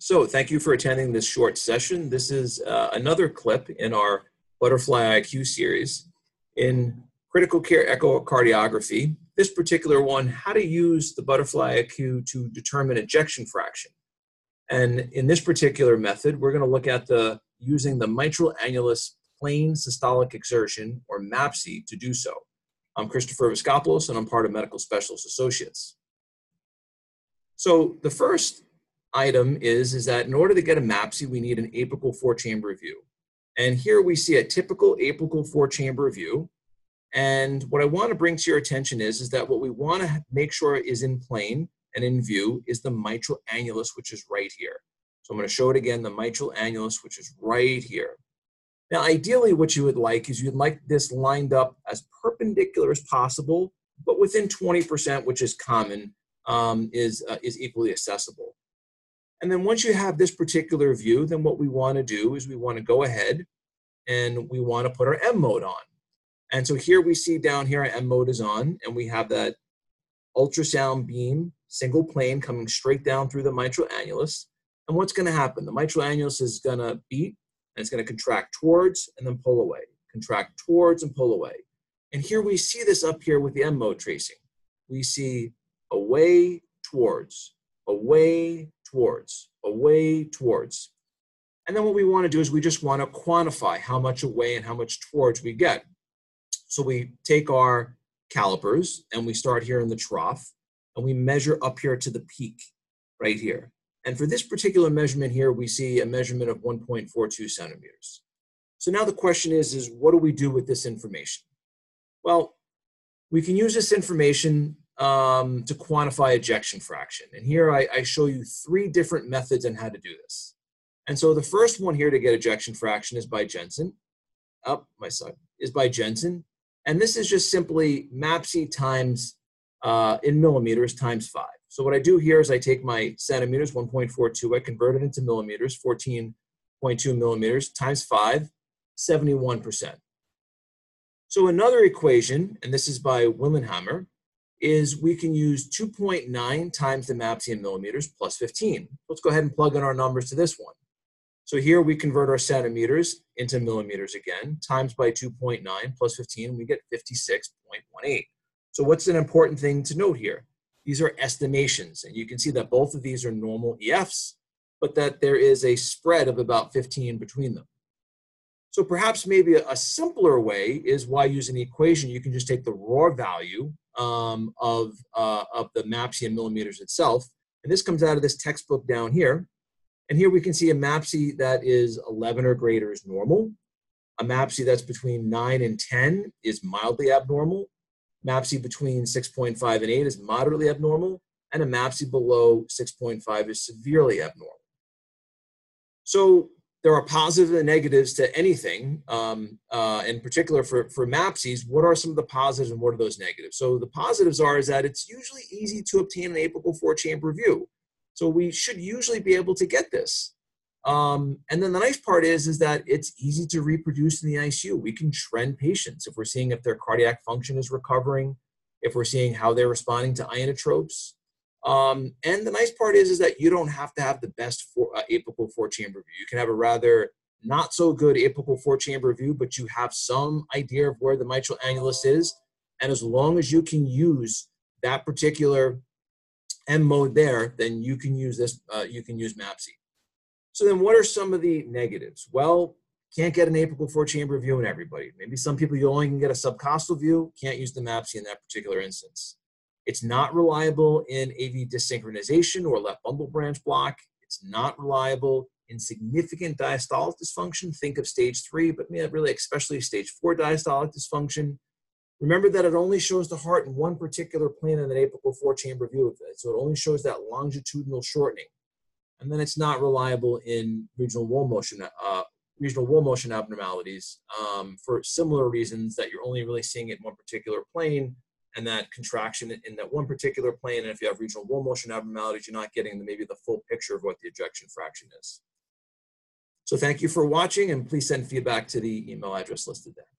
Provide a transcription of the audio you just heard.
So thank you for attending this short session. This is uh, another clip in our Butterfly IQ series. In critical care echocardiography, this particular one, how to use the Butterfly IQ to determine ejection fraction. And in this particular method, we're going to look at the using the mitral annulus plane systolic excursion, or MAPSE, to do so. I'm Christopher Viskopoulos, and I'm part of Medical Specialist Associates. So the first item is, is that in order to get a MAPSE, we need an apical four-chamber view. And here we see a typical apical four-chamber view. And what I want to bring to your attention is, is that what we want to make sure is in plane and in view is the mitral annulus, which is right here. So I'm going to show it again, the mitral annulus, which is right here. Now, ideally, what you would like is you'd like this lined up as perpendicular as possible, but within 20%, which is common, um, is, uh, is equally accessible. And then once you have this particular view, then what we want to do is we want to go ahead and we want to put our M mode on. And so here we see down here our M mode is on and we have that ultrasound beam, single plane coming straight down through the mitral annulus. And what's going to happen? The mitral annulus is going to beat and it's going to contract towards and then pull away, contract towards and pull away. And here we see this up here with the M mode tracing. We see away towards, away towards, away towards. And then what we want to do is we just want to quantify how much away and how much towards we get. So we take our calipers and we start here in the trough and we measure up here to the peak right here. And for this particular measurement here, we see a measurement of 1.42 centimeters. So now the question is, is what do we do with this information? Well, we can use this information um, to quantify ejection fraction. And here I, I show you three different methods on how to do this. And so the first one here to get ejection fraction is by Jensen. Up, oh, my son, is by Jensen. And this is just simply MAPSE times uh, in millimeters times five. So what I do here is I take my centimeters, 1.42, I convert it into millimeters, 14.2 millimeters times five, 71%. So another equation, and this is by Willenheimer, is we can use 2.9 times the in millimeters plus 15. Let's go ahead and plug in our numbers to this one. So here we convert our centimeters into millimeters again, times by 2.9 plus 15, we get 56.18. So what's an important thing to note here? These are estimations, and you can see that both of these are normal EFs, but that there is a spread of about 15 between them. So perhaps maybe a, simpler way is why using the equation, you can just take the raw value um, of, uh, of the MAPSE in millimeters itself. And this comes out of this textbook down here. And here we can see a MAPSE that is 11 or greater is normal. A MAPSE that's between 9 and 10 is mildly abnormal. MAPSE between 6.5 and 8 is moderately abnormal. And a MAPSE below 6.5 is severely abnormal. So there are positives and negatives to anything, um, uh, in particular for, for MAPSEs, what are some of the positives and what are those negatives? So the positives are is that it's usually easy to obtain an apical four-chamber view. So we should usually be able to get this. Um, and then the nice part is, is that it's easy to reproduce in the ICU. We can trend patients if we're seeing if their cardiac function is recovering, if we're seeing how they're responding to inotropes, um, and the nice part is, is that you don't have to have the best four, uh, apical four chamber view. You can have a rather not so good apical four chamber view, but you have some idea of where the mitral annulus is. And as long as you can use that particular M mode there, then you can use this, uh, you can use MAPSE. So then what are some of the negatives? Well, can't get an apical four chamber view in everybody. Maybe some people you only can get a subcostal view, can't use the MAPSE in that particular instance. It's not reliable in AV desynchronization or left bundle branch block. It's not reliable in significant diastolic dysfunction. Think of stage three, but really especially stage four diastolic dysfunction. Remember that it only shows the heart in one particular plane in an apical four chamber view of it. So it only shows that longitudinal shortening. And then it's not reliable in regional wall motion, uh, regional wall motion abnormalities um, for similar reasons that you're only really seeing it in one particular plane and that contraction in that one particular plane. And if you have regional wall motion abnormalities, you're not getting the, maybe the full picture of what the ejection fraction is. So thank you for watching and please send feedback to the email address listed there.